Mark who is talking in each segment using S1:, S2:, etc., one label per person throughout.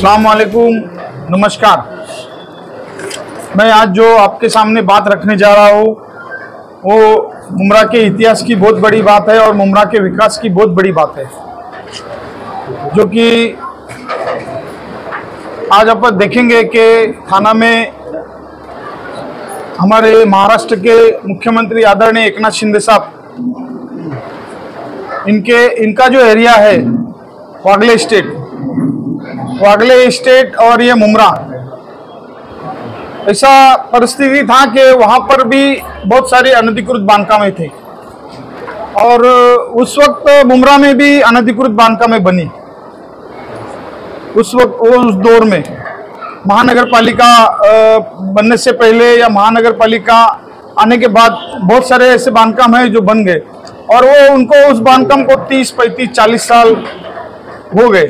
S1: अस्सलाम वालेकुम नमस्कार मैं आज जो आपके सामने बात रखने जा रहा हूँ, वो मुमरा के इतिहास की बहुत बड़ी बात है और मुमरा के विकास की बहुत बड़ी बात है। जो कि आज आप देखेंगे कि थाना में हमारे महाराष्ट्र के मुख्यमंत्री आदरणीय एकनाथ शिंदे साहब, इनके, इनका जो एरिया है, वागले स्टेट वागले स्टेट और ये मुमरा। ऐसा परिस्थिति था कि वहाँ पर भी बहुत सारे अनधिकृत बांधकामें थे। और उस वक्त मुमरा में भी अनधिकृत बांधकामें बनी। उस वक्त उस दौर में। महानगर पालिका बनने से पहले या महानगर पालिका आने के बाद बहुत सारे ऐसे बांधकाम हैं जो बन गए। और वो उनको उस बांधकाम को 30, 35, 40 साल हो गए।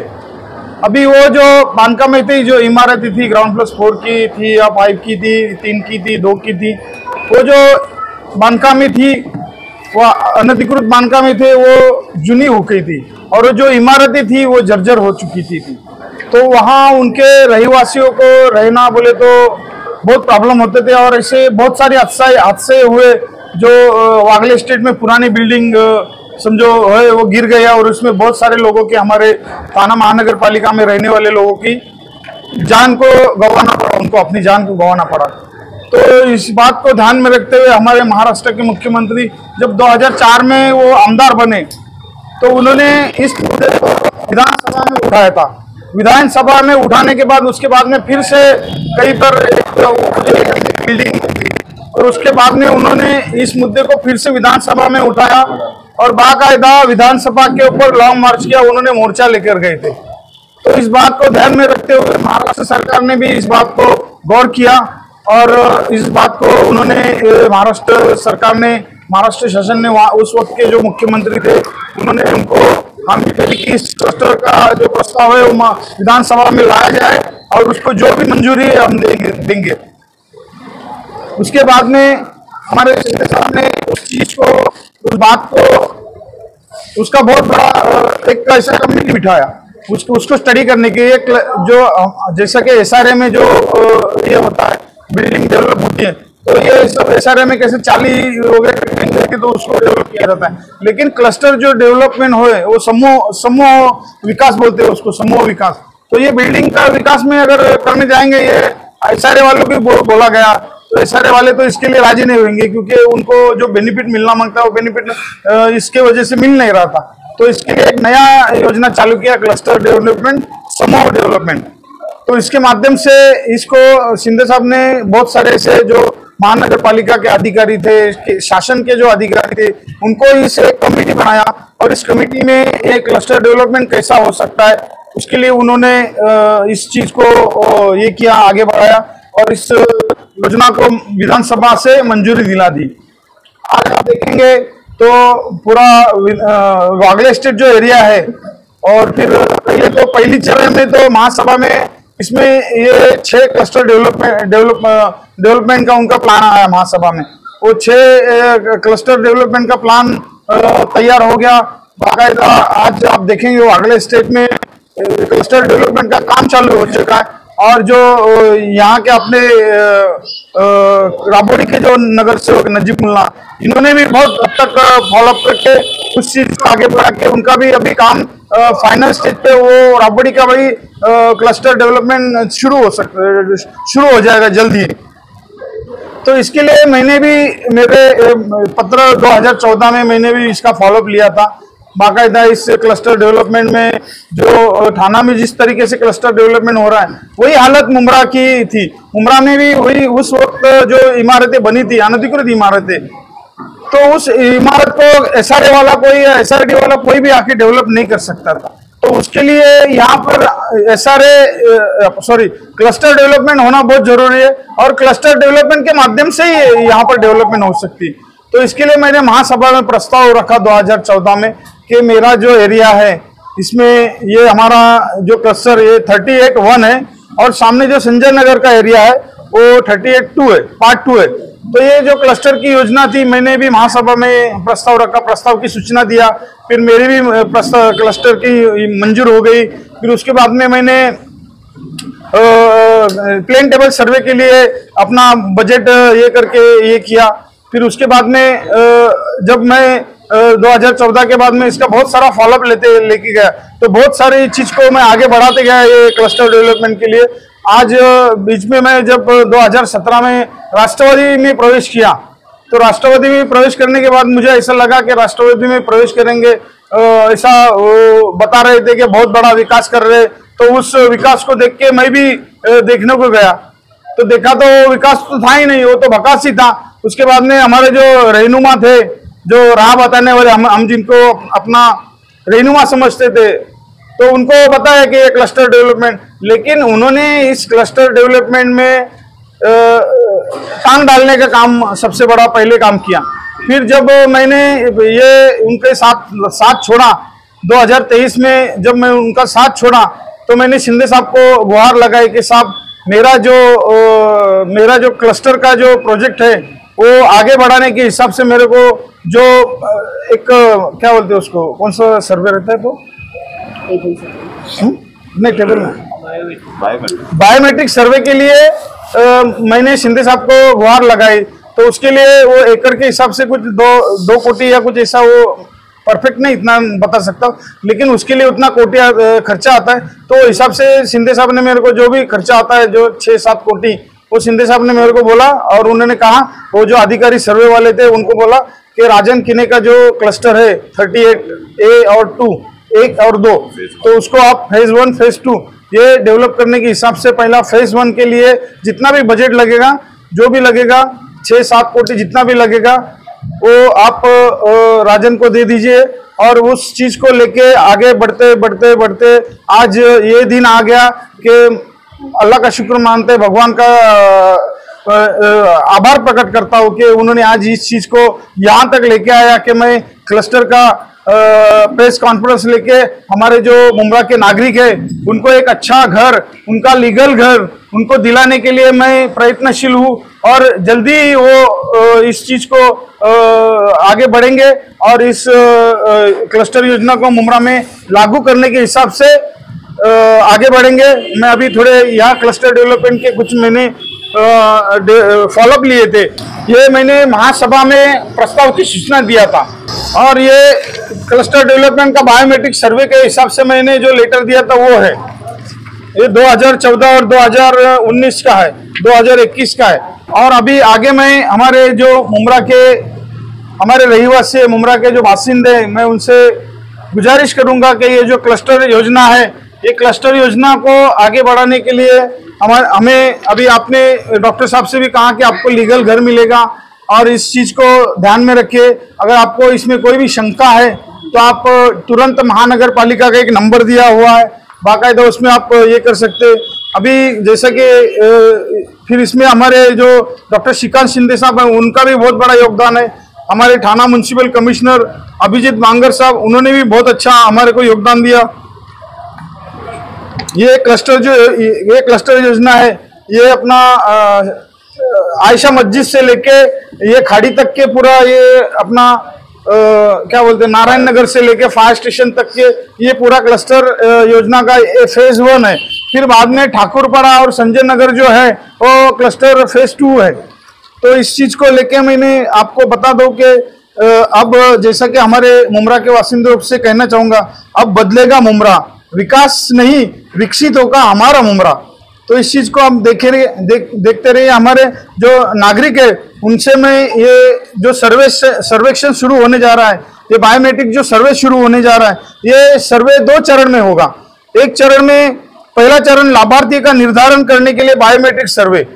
S1: अभी वो जो बांधकामें थी जो इमारतें थी ग्राउंड प्लस फोर की थी या फाइव की थी तीन की थी दो की थी वो जो बांधकामें थी वो अनधिकृत बांधकामें थे वो जुनी हो गई थी और जो इमारतें थी वो जर्जर हो चुकी थी, थी। तो वहाँ उनके रहवासियों को रहना बोले तो बहुत प्रॉब्लम होते थे और ऐसे बहुत सारे हादसा हादसे हुए जो वागले स्टेट में पुरानी बिल्डिंग समझो है, वो गिर गया और उसमें बहुत सारे लोगों के, हमारे थाना महानगर पालिका में रहने वाले लोगों की जान को गंवाना पड़ा, उनको अपनी जान को गंवाना पड़ा। तो इस बात को ध्यान में रखते हुए हमारे महाराष्ट्र के मुख्यमंत्री जब 2004 में वो आमदार बने तो उन्होंने इस मुद्दे को विधानसभा में उठाया था। विधानसभा में उठाने के बाद, उसके बाद में फिर से कई पर बिल्डिंग और उसके बाद में उन्होंने इस मुद्दे को फिर से विधानसभा में उठाया। और बाकायदा विधानसभा के ऊपर लॉन्ग मार्च किया, उन्होंने मोर्चा लेकर गए थे। तो इस बात को ध्यान में रखते हुए महाराष्ट्र सरकार ने भी इस बात को गौर किया और इस बात को उन्होंने महाराष्ट्र सरकार ने, महाराष्ट्र शासन ने वहाँ, उस वक्त के जो मुख्यमंत्री थे, उन्होंने उनको हम इस क्लस्टर का जो प्रस्ताव है वो विधानसभा में लाया जाए और उसको जो भी मंजूरी है हम देंगे देंगे। उसके बाद में हमारे सामने उस चीज़ को, उस बात को, उसका बहुत बड़ा, एक ऐसा कम्युनिटी बिठाया। उसको उसको स्टडी करने के लिए जो, जैसा कि एस में जो, ये होता है बिल्डिंग डेवलप होती है तो ये सब एस में कैसे चाली तो उसको डेवलप किया जाता है। लेकिन क्लस्टर जो डेवलपमेंट हो वो समूह समूह विकास बोलते हैं उसको, समूह विकास। तो ये बिल्डिंग का विकास में अगर करने जाएँगे, ये एसआरए वालों को बोला गया। तो एस वाले तो इसके लिए राज़ी नहीं होंगे, क्योंकि उनको जो बेनिफिट मिलना माँगता है, वो बेनिफिट इसके वजह से मिल नहीं रहा था। तो इसके लिए एक नया योजना चालू किया क्लस्टर डेवलपमेंट समूह डेवलपमेंट तो इसके माध्यम से इसको शिंदे साहब ने बहुत सारे ऐसे जो महानगर पालिका के अधिकारी थे शासन के जो अधिकारी थे, उनको इस एक कमेटी बनाया और इस कमेटी में एक क्लस्टर डेवलपमेंट कैसा हो सकता है, उसके लिए उन्होंने इस चीज़ को ये किया, आगे बढ़ाया और इस योजना को विधानसभा से मंजूरी दिला दी। आज आप देखेंगे तो पूरा वागले स्टेट जो एरिया है, और फिर पहले तो पहली चरण में तो महासभा में इसमें ये छह क्लस्टर डेवलपमेंट डेवलप डेवलपमेंट का उनका प्लान आया महासभा में। वो छह क्लस्टर डेवलपमेंट का प्लान तैयार हो गया। बाकायदा आज आप देखेंगे वो अगले स्टेट में क्लस्टर डेवलपमेंट का काम चालू हो चुका है। और जो यहाँ के अपने राबोड़ी के जो नगर सेवक नजीब मुल्ला, इन्होंने भी बहुत हद तक फॉलोअप करके उस चीज़ को आगे बढ़ा के उनका भी अभी काम फाइनल स्टेज पे वो राबोड़ी का भाई क्लस्टर डेवलपमेंट शुरू हो सकता शुरू हो जाएगा जल्द ही। तो इसके लिए मैंने भी, मेरे पत्र 2014 में मैंने भी इसका फॉलोअप लिया था। बाकायदा इस क्लस्टर डेवलपमेंट में जो थाना में जिस तरीके से क्लस्टर डेवलपमेंट हो रहा है, वही हालत मुमरा की थी। मुमरा में भी वही, उस वक्त जो इमारतें बनी थी, अनधिकृत इमारतें तो उस इमारत को एस वाला कोई एस वाला कोई भी आके डेवलप नहीं कर सकता था। तो उसके लिए यहाँ पर एस सॉरी क्लस्टर डेवलपमेंट होना बहुत ज़रूरी है और क्लस्टर डेवलपमेंट के माध्यम से ही यहाँ पर डेवलपमेंट हो सकती। है तो इसके लिए मैंने महासभा में प्रस्ताव रखा 2014 में कि मेरा जो एरिया है, इसमें ये हमारा जो क्लस्टर ये थर्टी एट वन है और सामने जो संजय नगर का एरिया है, वो थर्टी एट टू है पार्ट टू है। तो ये जो क्लस्टर की योजना थी, मैंने भी महासभा में प्रस्ताव रखा, प्रस्ताव की सूचना दिया, फिर मेरी भी प्रस्ताव क्लस्टर की मंजूर हो गई। फिर उसके बाद में मैंने प्लेन टेबल सर्वे के लिए अपना बजट ये करके ये किया। फिर उसके बाद में जब मैं 2014 के बाद में इसका बहुत सारा फॉलोअप लेते लेके गया। तो बहुत सारी चीज़ को मैं आगे बढ़ाते गया ये क्लस्टर डेवलपमेंट के लिए। आज बीच में मैं जब 2017 में राष्ट्रवादी में प्रवेश किया तो राष्ट्रवादी में प्रवेश करने के बाद मुझे ऐसा लगा कि राष्ट्रवादी में प्रवेश करेंगे। ऐसा बता रहे थे कि बहुत बड़ा विकास कर रहे तो उस विकास को देख के मैं भी देखने को गया। तो देखा तो विकास तो था ही नहीं, वो तो बकास ही था। उसके बाद में हमारे जो रहनुमा थे जो राह बताने वाले हम हम जिनको अपना रहनुमा समझते थे तो उनको पता है कि ये क्लस्टर डेवलपमेंट लेकिन उन्होंने इस क्लस्टर डेवलपमेंट में टांग डालने का काम सबसे बड़ा पहले काम किया। फिर जब मैंने ये उनके साथ साथ छोड़ा 2023 में जब मैं उनका साथ छोड़ा तो मैंने शिंदे साहब को गुहार लगाई कि साहब, मेरा जो मेरा जो क्लस्टर का जो प्रोजेक्ट है वो आगे बढ़ाने के हिसाब से मेरे को जो एक क्या बोलते हैं उसको कौन सा सर्वे रहता है तो? हम्म? नहीं टेबल में। बायोमेट्रिक सर्वे के लिए अ, मैंने शिंदे साहब को गुहार लगाई तो उसके लिए वो एकड़ के हिसाब से कुछ दो दो कोटी या कुछ ऐसा वो परफेक्ट नहीं इतना बता सकता लेकिन उसके लिए उतना कोटी खर्चा आता है। तो हिसाब से शिंदे साहब ने मेरे को जो भी खर्चा आता है जो छः सात कोटी वो शिंदे साहब ने मेरे को बोला और उन्होंने कहा, वो जो अधिकारी सर्वे वाले थे, उनको बोला कि राजन किने का जो क्लस्टर है थर्टी एट ए और टू एक और दो तो उसको आप फ़ेज़ वन फ़ेज़ टू ये डेवलप करने के हिसाब से पहला फ़ेज़ वन के लिए जितना भी बजट लगेगा, जो भी लगेगा छः सात कोटी जितना भी लगेगा, वो आप राजन को दे दीजिए और उस चीज़ को लेके आगे बढ़ते बढ़ते बढ़ते आज ये दिन आ गया कि अल्लाह का शुक्र मानते हैं, भगवान का आभार प्रकट करता हूँ कि उन्होंने आज इस चीज़ को यहाँ तक लेके आया कि मैं क्लस्टर का प्रेस कॉन्फ्रेंस लेके हमारे जो मुमरा के नागरिक है, उनको एक अच्छा घर, उनका लीगल घर, उनको दिलाने के लिए मैं प्रयत्नशील हूँ और जल्दी वो इस चीज़ को आगे बढ़ेंगे और इस क्लस्टर योजना को मुमरा में लागू करने के हिसाब से आगे बढ़ेंगे। मैं अभी थोड़े यहाँ क्लस्टर डेवलपमेंट के कुछ मैंने फॉलोअप लिए थे। ये मैंने महासभा में प्रस्ताव की सूचना दिया था। और ये क्लस्टर डेवलपमेंट का बायोमेट्रिक सर्वे के हिसाब से मैंने जो लेटर दिया था, वो है। ये 2014 और 2019 का है 2021 का है। और अभी आगे मैं हमारे जो मुमरा के, हमारे रहीवासी मुमरा के जो बासिंदे हैं, मैं उनसे गुजारिश करूँगा कि ये जो क्लस्टर योजना है ये क्लस्टर योजना को आगे बढ़ाने के लिए हमारे हमें अभी आपने डॉक्टर साहब से भी कहा कि आपको लीगल घर मिलेगा और इस चीज़ को ध्यान में रखिए। अगर आपको इसमें कोई भी शंका है तो आप तुरंत महानगर पालिका का एक नंबर दिया हुआ है। बाकायदा उसमें आप ये कर सकते। अभी जैसा कि फिर इसमें हमारे जो डॉक्टर श्रीकांत शिंदे साहब हैं, उनका भी बहुत बड़ा योगदान है। हमारे थाना म्यूनसिपल कमिश्नर अभिजीत मांगर साहब, उन्होंने भी बहुत अच्छा हमारे को योगदान दिया। ये क्लस्टर जो ये क्लस्टर योजना है ये अपना आयशा मस्जिद से लेके ये खाड़ी तक के पूरा ये अपना अ, क्या बोलते हैं नारायण नगर से लेके फायर स्टेशन तक के ये पूरा क्लस्टर योजना का फ़ेज़ वन है। फिर बाद में ठाकुरपाड़ा और संजय नगर जो है वो क्लस्टर फ़ेज़ टू है। तो इस चीज़ को लेके मैंने आपको बता दूँ कि अब जैसा कि हमारे मुमरा के बासिंदों से कहना चाहूँगा अब बदलेगा मुमरा। विकास नहीं विकसित होगा हमारा मुमरा। तो इस चीज़ को हम देखे रहे देख, देखते रहिए हमारे जो नागरिक है उनसे मैं ये जो सर्वे सर्वेक्षण शुरू होने जा रहा है ये बायोमेट्रिक जो सर्वे शुरू होने जा रहा है ये सर्वे दो चरण में होगा। एक चरण में पहला चरण लाभार्थी का निर्धारण करने के लिए बायोमेट्रिक सर्वे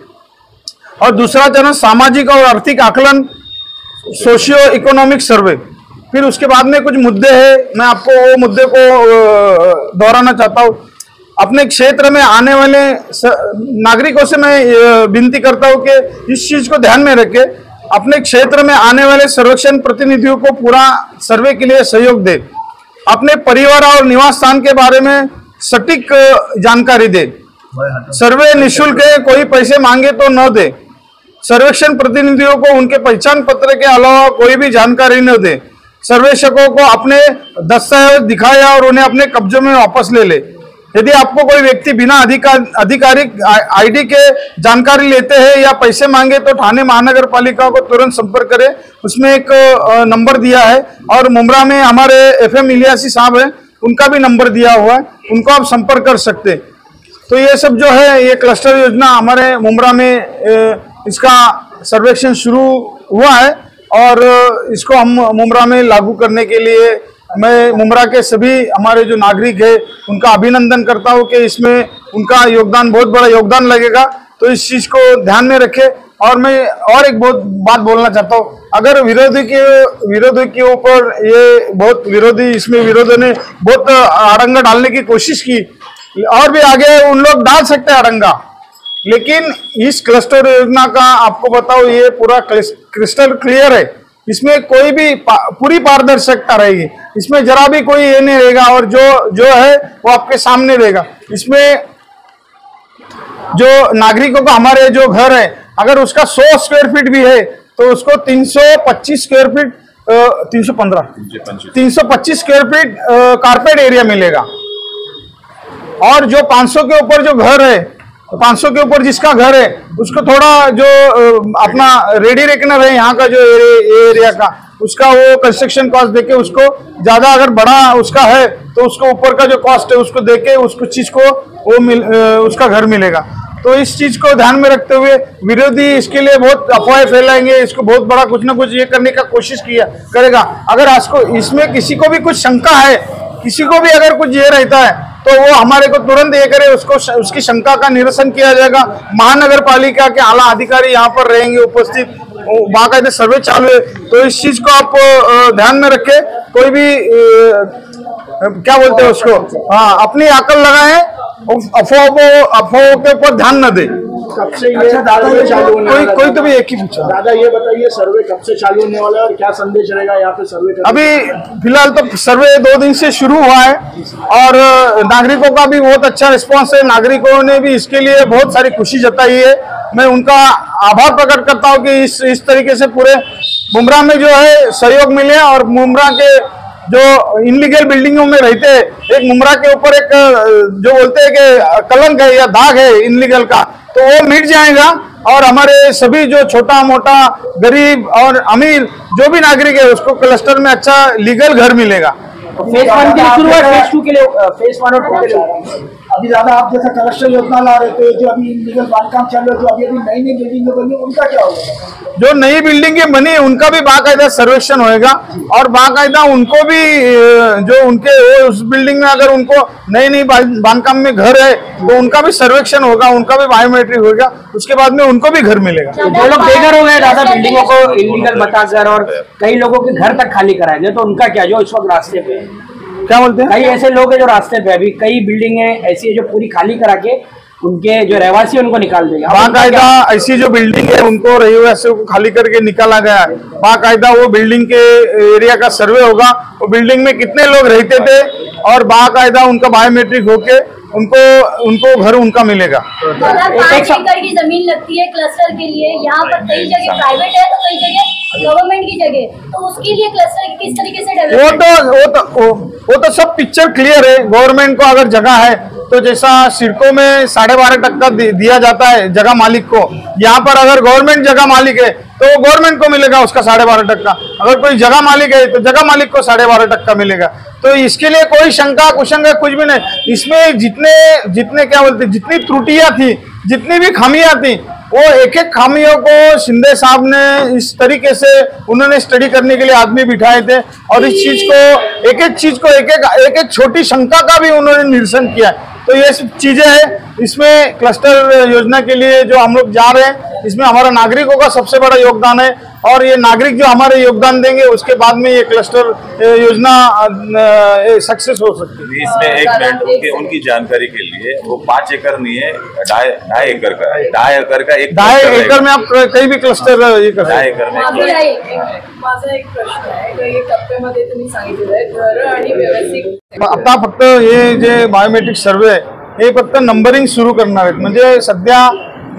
S1: और दूसरा चरण सामाजिक और आर्थिक आकलन सोशियो इकोनॉमिक सर्वे। फिर उसके बाद में कुछ मुद्दे हैं। मैं आपको वो मुद्दे को दोहराना चाहता हूँ। अपने क्षेत्र में आने वाले नागरिकों से मैं विनती करता हूँ कि इस चीज़ को ध्यान में रखे। अपने क्षेत्र में आने वाले सर्वेक्षण प्रतिनिधियों को पूरा सर्वे के लिए सहयोग दे। अपने परिवार और निवास स्थान के बारे में सटीक जानकारी दे। सर्वे निशुल्क है, कोई पैसे मांगे तो न दे। सर्वेक्षण प्रतिनिधियों को उनके पहचान पत्र के अलावा कोई भी जानकारी न दे। सर्वेक्षकों को अपने दस्तावेज़ दिखाया और उन्हें अपने कब्जे में वापस ले ले। यदि आपको कोई व्यक्ति बिना अधिकार, आधिकारिक आईडी के जानकारी लेते हैं या पैसे मांगे तो थाने महानगर पालिका को तुरंत संपर्क करें। उसमें एक नंबर दिया है और मुमरा में हमारे एफ़ एम इलियासी साहब हैं, उनका भी नंबर दिया हुआ है, उनको आप संपर्क कर सकते तो ये सब जो है, ये क्लस्टर योजना हमारे मुमरा में इसका सर्वेक्षण शुरू हुआ है। और इसको हम मुमरा में लागू करने के लिए मैं मुमरा के सभी हमारे जो नागरिक है, उनका अभिनंदन करता हूँ कि इसमें उनका योगदान, बहुत बड़ा योगदान लगेगा। तो इस चीज़ को ध्यान में रखे। और मैं और एक बहुत बात बोलना चाहता हूँ। अगर विरोधी के विरोधी के ऊपर ये बहुत विरोधी, इसमें विरोधी ने बहुत अड़ंगा डालने की कोशिश की, और भी आगे उन लोग डाल सकते हैं अड़ंगा लेकिन इस क्लस्टर योजना का आपको बताओ ये पूरा क्रिस्टल क्लियर है। इसमें कोई भी पा, पूरी पारदर्शकता रहेगी। इसमें जरा भी कोई ये नहीं रहेगा और जो जो है वो आपके सामने रहेगा। इसमें जो नागरिकों का हमारे जो घर है अगर उसका 100 स्क्वायर फीट भी है तो उसको 325 स्क्वायर फीट तीन सौ पंद्रह तीन सौ पच्चीस। स्क्वायर फीट कारपेट एरिया मिलेगा। और जो 500 के ऊपर जो घर है 500 के ऊपर जिसका घर है उसको थोड़ा जो अपना रेडी रेकनर है यहाँ का जो एरिया, का उसका वो कंस्ट्रक्शन कॉस्ट देके उसको ज़्यादा अगर बड़ा उसका है तो उसको ऊपर का जो कॉस्ट है उसको देके उसको चीज़ को वो मिल उसका घर मिलेगा। तो इस चीज़ को ध्यान में रखते हुए विरोधी इसके लिए बहुत अफवाहें फैलाएँगे इसको बहुत बड़ा कुछ ना कुछ ये करने का कोशिश किया करेगा। अगर आपको इसमें किसी को भी कुछ शंका है किसी को भी अगर कुछ ये रहता है तो वो हमारे को तुरंत ये करे, उसको उसकी शंका का निरसन किया जाएगा। महानगर पालिका के आला अधिकारी यहाँ पर रहेंगे, उपस्थित बाकायदे सर्वे चालू है। तो इस चीज़ को आप ध्यान में रखें, कोई भी क्या बोलते हैं उसको? हाँ अपनी अकल लगाएँ अफवाह को, अफवाहों के ऊपर ध्यान न दें।
S2: कब से ये सर्वे चालू होने
S1: कोई कोई? तो भी एक ही पूछा।
S2: दादा ये बताइए सर्वे कब से चालू होने वाला है और क्या संदेश रहेगा यहाँ पे सर्वे
S1: अभी फ़िलहाल तो सर्वे दो दिन से शुरू हुआ है और नागरिकों का भी बहुत अच्छा रिस्पांस है। नागरिकों ने भी इसके लिए बहुत सारी खुशी जताई है। मैं उनका आभार प्रकट करता हूँ कि इस इस तरीके से पूरे मुमरा में जो है सहयोग मिले और मुमरा के जो इनलीगल बिल्डिंगों में रहते हैं एक मुमरा के ऊपर एक जो बोलते हैं कि कलंक है या दाग है इनलीगल का तो वो मिट जाएगा और हमारे सभी जो छोटा मोटा गरीब और अमीर जो भी नागरिक है, उसको क्लस्टर में अच्छा लीगल घर मिलेगा।
S3: फ़ेज़ वन के लिए शुरुआत फ़ेज़ टू के लिए फ़ेज़ वन और टू के लिए
S2: अभी ज़्यादा आप जैसा कलेक्शन योजना ला रहे थे जो अभी लीगल बांधकाम चल रहे जो अभी अभी नई नई बिल्डिंग बनी उनका क्या होगा?
S1: जो नई बिल्डिंगें बनी उनका भी बाकायदा सर्वेक्षण होएगा और बाकायदा उनको भी जो उनके उस बिल्डिंग में अगर उनको नई नई बांधकाम में घर है तो उनका भी सर्वेक्षण होगा उनका भी बायोमेट्रिक होगा उसके बाद में उनको भी घर मिलेगा।
S3: जो लोग बेघर हो गए दादा बिल्डिंगों को इलीगल बताकर और कई लोगों के घर तक खाली कराए गए तो उनका क्या जो इस वक्त रास्ते पे है?
S1: क्या बोलते हैं?
S3: कई ऐसे लोग हैं जो रास्ते पे अभी कई बिल्डिंग है ऐसी है जो पूरी खाली करा के उनके जो रहवासी उनको निकाल देगा।
S1: बाकायदा ऐसी जो बिल्डिंग है उनको रहवासी को खाली करके निकाला गया है। बाकायदा वो बिल्डिंग के एरिया का सर्वे होगा। वो बिल्डिंग में कितने लोग रहते थे और बाकायदा उनका बायोमेट्रिक होके उनको उनको घर उनका मिलेगा।
S4: दादा
S3: एक- एक
S4: एकड़ की ज़मीन लगती है क्लस्टर के लिए यहाँ पर कई जगह प्राइवेट है तो कई जगह गवर्नमेंट की जगह तो उसके लिए क्लस्टर किस तरीके से
S1: वो तो वो तो वो, वो तो सब पिक्चर क्लियर है। गवर्नमेंट को अगर जगह है तो जैसा सिडको में साढ़े बारह टक्का दिया जाता है जगह मालिक को, यहाँ पर अगर गवर्नमेंट जगह मालिक है तो गवर्नमेंट को मिलेगा उसका साढ़े बारह टक्का अगर कोई जगह मालिक है तो जगह मालिक को साढ़े बारह टक्का मिलेगा। तो इसके लिए कोई शंका कुशंका कुछ भी नहीं। इसमें जितने जितने क्या बोलते जितनी त्रुटियाँ थी, जितनी भी खामियाँ थी, वो एक एक खामियों को शिंदे साहब ने इस तरीके से, उन्होंने स्टडी करने के लिए आदमी बिठाए थे और इस चीज़ को एक एक चीज़ को एक एक एक एक छोटी शंका का भी उन्होंने निरसन किया। तो ये सब चीज़ें हैं। इसमें क्लस्टर योजना के लिए जो हम लोग जा रहे हैं, इसमें हमारा नागरिकों का सबसे बड़ा योगदान है। और ये नागरिक जो हमारे योगदान देंगे उसके बाद में ये क्लस्टर योजना सक्सेस हो सकती है।
S5: इसमें एक मिनट उनके उनकी जानकारी के लिए वो पाँच एकड़ नहीं है ढाई एकड़ का ढाई एकड़ का एक
S1: ढाई एकड़ में आप कहीं भी क्लस्टर ये कर
S5: ढाई
S1: हैं
S5: एकड़ में
S4: मागे
S5: एक-
S4: आहे.
S6: माझा एक प्रश्न आहे टप्प्यामध्ये तुम्ही सांगितलेलं घर आणि व्यवस्थित
S1: आता फक्त हे जे बायोमेट्रिक सर्वे आहे हे फक्त नंबरिंग सुरू करणार आहेत. म्हणजे सध्या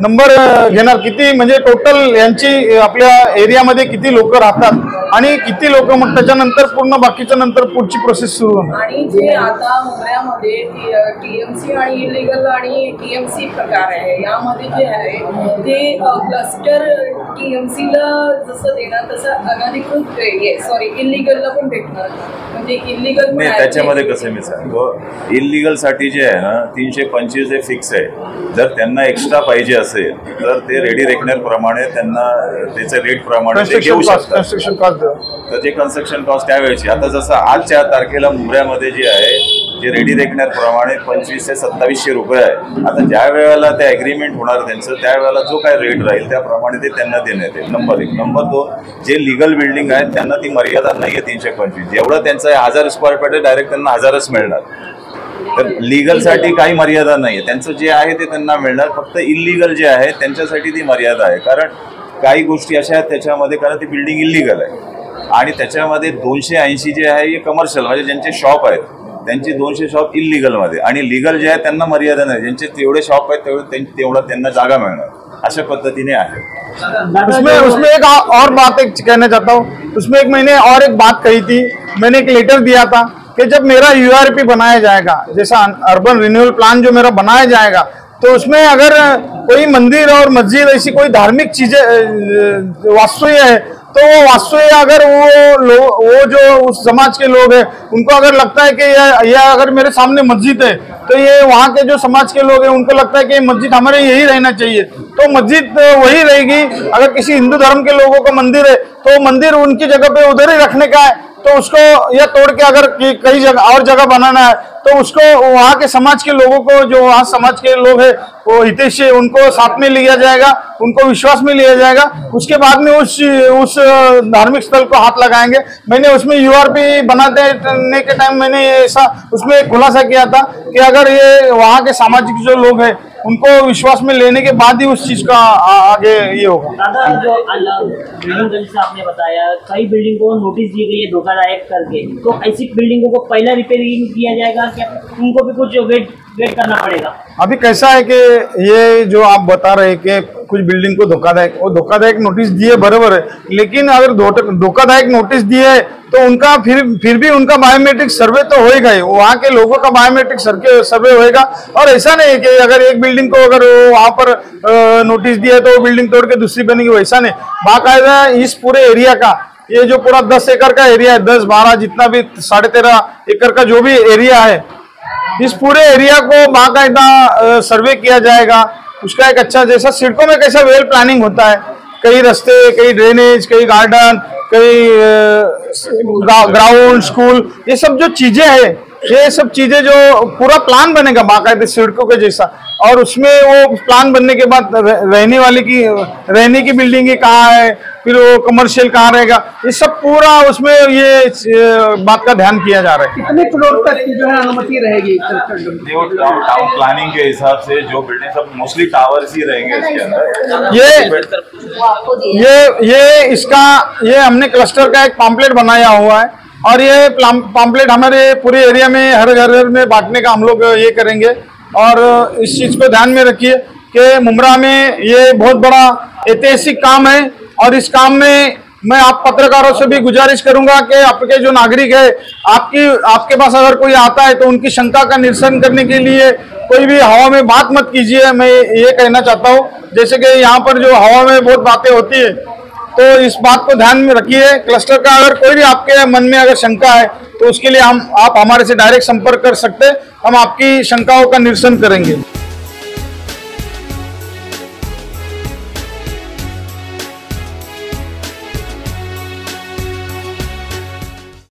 S1: नंबर घेणार किती? म्हणजे टोटल यांची आपल्या एरियामध्ये किती लोक राहतात आणि किती लोक? मग त्याच्यानंतर पूर्ण बाकीच्या नंतर पुढची प्रोसेस सुरू होणार.
S6: आणि जे आता मुंबईमध्ये टीएमसी आणि इलिगल आणि टीएमसी प्रकार आहे यामध्ये जे आहे ते क्लस्टर टीएमसीला जसं देणार तसं अनधिकृत सॉरी इलिगलला पण भेटणार. म्हणजे इलिगल
S5: नाही त्याच्यामध्ये कसं मी सांगतो. इलिगलसाठी जे आहे ना तीनशे पंचवीस हे फिक्स आहे. जर त्यांना एक्स्ट्रा पाहिजे असेल तर ते रेडी रेकनर प्रमाणे त्यांना त्याचे रेट प्रमाणे ते घेऊ
S1: कन्स्ट्रक्शन कॉस्ट
S5: शकतात
S1: कन्स्ट्रक्शन कॉस्ट
S5: तर ते कन्स्ट्रक्शन कॉस्ट त्यावेळेची आता जसं आजच्या तारखेला मुंबऱ्यामध्ये जे आहे जे रेडी रेकनर प्रमाणे पंचवीस ते सत्तावीसशे रुपये आहे. आता ज्या वेळेला ते अग्रीमेंट होणार त्यांचं त्यावेळेला जो काय रेट राहील त्याप्रमाणे ते त्यांना देण्यात येईल. नंबर एक. नंबर दोन जे लिगल बिल्डिंग आहेत त्यांना ती मर्यादा नाही आहे तीनशे पंचवीस. जेवढं त्यांचं हजार स्क्वेअर फीट आहे डायरेक्ट त्यांना हजारच मिळणार. तर लिगलसाठी काही मर्यादा नाही आहे त्यांचं जे आहे ते त्यांना मिळणार. फक्त इलिगल जे आहे त्यांच्यासाठी ती मर्यादा आहे. कारण काही गोष्टी अशा आहेत त्याच्यामध्ये कारण ती बिल्डिंग इलिगल आहे. आणि त्याच्यामध्ये दोनशे ऐंशी जे आहे हे कमर्शियल म्हणजे ज्यांचे शॉप आहेत त्यांचे दोनशे शॉप इलिगलमध्ये आणि लिगल जे आहे त्यांना मर्यादा नाही. ज्यांचे तेवढे शॉप आहेत तेवढे तेवढा तेवढं त्यांना जागा मिळणार. अशा पद्धतीने आहे.
S1: उसमें उसमें एक और बात एक कहना चाहता हूँ। उसमें एक मैंने और एक बात कही थी। मैंने एक लेटर दिया था। कि जब मेरा यूआरपी बनाया जाएगा, जैसा अर्बन रिन्यूअल प्लान जो मेरा बनाया जाएगा तो उसमें अगर कोई मंदिर और मस्जिद ऐसी कोई धार्मिक चीज़ें वास्तुएँ है तो वो वास्तुएँ अगर वो लोग वो जो उस समाज के लोग हैं, उनको अगर लगता है कि यह अगर मेरे सामने मस्जिद है तो ये वहाँ के जो समाज के लोग हैं, उनको लगता है कि मस्जिद हमारे यही रहना चाहिए। तो मस्जिद वही रहेगी। अगर किसी हिंदू धर्म के लोगों का मंदिर है तो मंदिर उनकी जगह पे उधर ही रखने का है। तो उसको यह तोड़ के अगर कई जगह और जगह बनाना है तो उसको वहाँ के समाज के लोगों को, जो वहाँ समाज के लोग हैं, वो हितेश उनको साथ में लिया जाएगा, उनको विश्वास में लिया जाएगा। उसके बाद में उस उस धार्मिक स्थल को हाथ लगाएँगे। मैंने उसमें यूआरपी बनाने के टाइम मैंने ऐसा, उसमें खुलासा किया था कि अगर ये वहाँ के सामाजिक जो लोग हैं उनको विश्वास में लेने के बाद ही उस चीज़ का आगे ये होगा।
S7: दादा, जो बिल्डिंग जैसे आपने बताया, कई बिल्डिंग को नोटिस दी गई है धोखादायक करके। तो ऐसी बिल्डिंगों को पहला रिपेयरिंग किया जाएगा क्या? उनको भी कुछ वेट वेट करना पड़ेगा।
S1: अभी कैसा है कि ये जो आप बता रहे कि कुछ बिल्डिंग को धोखादायक, वो धोखादायक नोटिस दिए बराबर है। लेकिन अगर धोखादायक नोटिस दिए तो उनका फिर फिर भी उनका बायोमेट्रिक सर्वे तो होएगा ही। वहाँ के लोगों का बायोमेट्रिक सर्वे सर्वे होएगा। और ऐसा नहीं है कि अगर एक बिल्डिंग को अगर वहाँ पर नोटिस दिया तो वो बिल्डिंग तोड़ के दूसरी बनेगी वैसा नहीं। बाकायदा इस पूरे एरिया का, ये जो पूरा दस एकड़ का एरिया है, दस बारह जितना भी साढ़े तेरह एकड़ का जो भी एरिया है इस पूरे एरिया को बाकायदा सर्वे किया जाएगा। उसका एक अच्छा जैसा सिड़कों में कैसा वेल प्लानिंग होता है? कई रास्ते, कई ड्रेनेज कई गार्डन कई ग्राउंड स्कूल ये सब जो चीज़ें हैं, ये सब चीज़ें जो पूरा प्लान बनेगा बाकायदे सिड़कों के जैसा। और उसमें वो प्लान बनने के बाद रहने वाले की रहने की बिल्डिंग कहाँ है फिर वो कमर्शियल कहाँ रहेगा ये सब पूरा उसमें ये बात का ध्यान किया जा रहा है।
S2: कितने फ्लोर तक की जो है अनुमति रहेगी?
S5: टाउन टाउन प्लानिंग के हिसाब से जो बिल्डिंग सब मोस्टली टावर ही रहेंगे इसके अंदर।
S1: ये ये ये इसका ये हमने क्लस्टर का एक पॉम्पलेट बनाया हुआ है और ये पॉम्पलेट हमारे पूरे एरिया में हर घर घर में बांटने का हम लोग ये करेंगे। और इस चीज़ को ध्यान में रखिए कि मुमरा में ये बहुत बड़ा ऐतिहासिक काम है और इस काम में मैं आप पत्रकारों से भी गुजारिश करूँगा कि आपके जो नागरिक है, आपकी, आपके पास अगर कोई आता है तो उनकी शंका का निरसन करने के लिए कोई भी हवा में बात मत कीजिए। मैं ये कहना चाहता हूँ, जैसे कि यहाँ पर जो हवा में बहुत बातें होती है तो इस बात को ध्यान में रखिए। क्लस्टर का अगर कोई भी आपके मन में अगर शंका है तो उसके लिए हम, आप हमारे से डायरेक्ट संपर्क कर सकते हैं। हम आपकी शंकाओं का निरसन करेंगे।